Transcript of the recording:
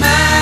man.